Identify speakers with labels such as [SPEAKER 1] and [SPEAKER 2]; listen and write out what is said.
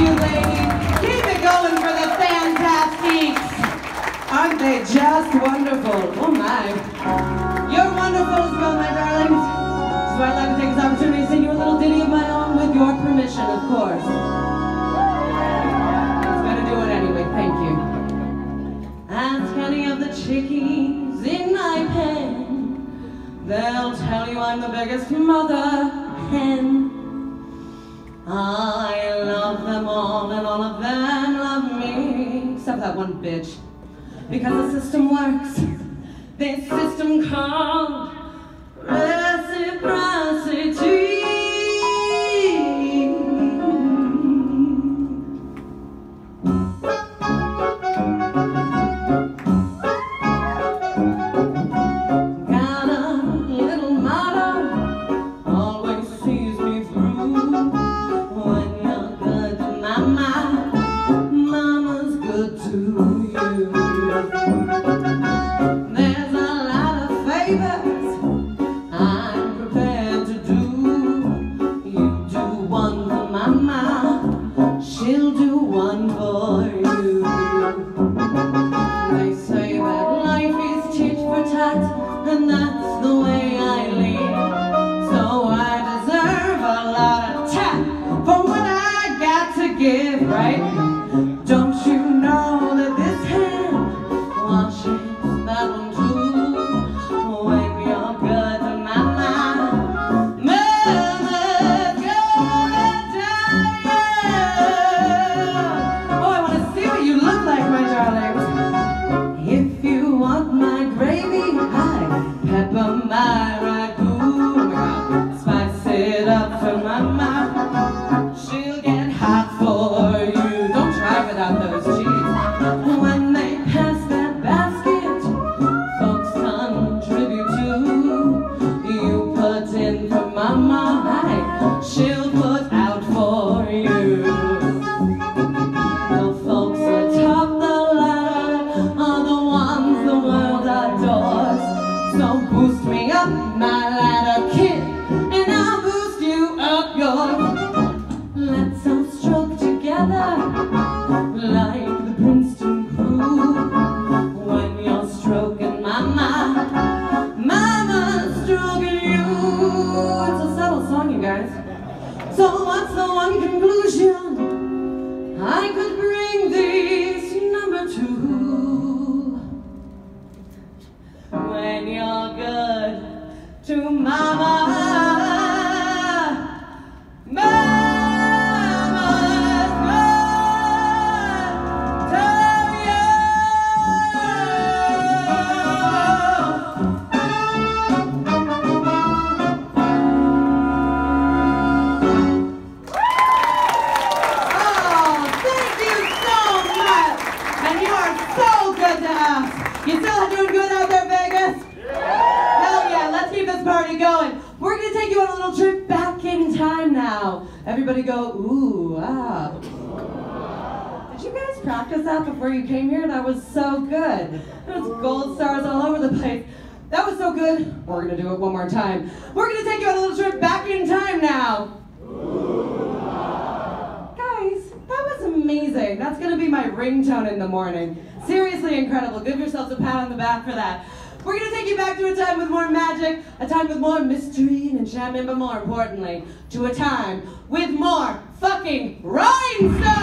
[SPEAKER 1] you, ladies. Keep it going for the Fantastiques. Aren't they just wonderful? Oh my. You're wonderful as well, my darlings. So I'd like to take this opportunity to sing you a little ditty of my own with your permission, of course. I was gonna do it anyway, thank you. Ask any of the chickies in my pen. They'll tell you I'm the biggest mother hen. I them all and all of them love me. Except that one bitch. Because the system works. This system called mama, mama's good to you. There's a lot of favors I'm prepared to do. You do one for mama, she'll do one for you. Chăm So what's the one conclusion? I could bring this number two when you're good to mama. Everybody go, ooh, ah. Did you guys practice that before you came here? That was so good. There was gold stars all over the place. That was so good. We're gonna do it one more time. We're gonna take you on a little trip back in time now. Guys, that was amazing. That's gonna be my ringtone in the morning. Seriously incredible. Give yourselves a pat on the back for that. We're going to take you back to a time with more magic, a time with more mystery and enchantment, but more importantly, to a time with more fucking rhinestones!